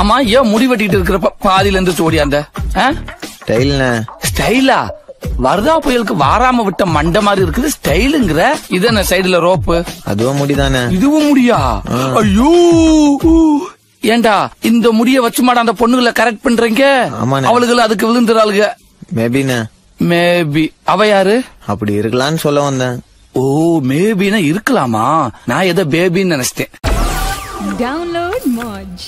அம்மா ஏன் முடி வெட்டிட்டு இருக்கிறப்ப பாதியில இருந்து ஓடியாந்த ஸ்டைல் ஸ்டைலா வர்தா புயலுக்கு வாராம விட்ட மண்டை மாதிரி இருக்குது. ஸ்டைலுங்கிற இது என்ன சைடுல ரோப்பு? அதுவும் முடிதானே? இதுவும் முடியா? ஐயோ! ஏண்டா இந்த முடிய வச்சுமாட அந்த பொண்ணுகளை கரெக்ட் பண்றீங்க? அவளுகள் அதுக்கு விழுந்துறாளுங்க மேபின மேபி அவ யாரு? அப்படி இருக்கலாம்னு சொல்ல வந்தேன். ஓ மேபினா இருக்கலாமா? நான் ஏதோ பேபின்னு நினைச்சிட்டேன். டவுன்லோட் மாஜ்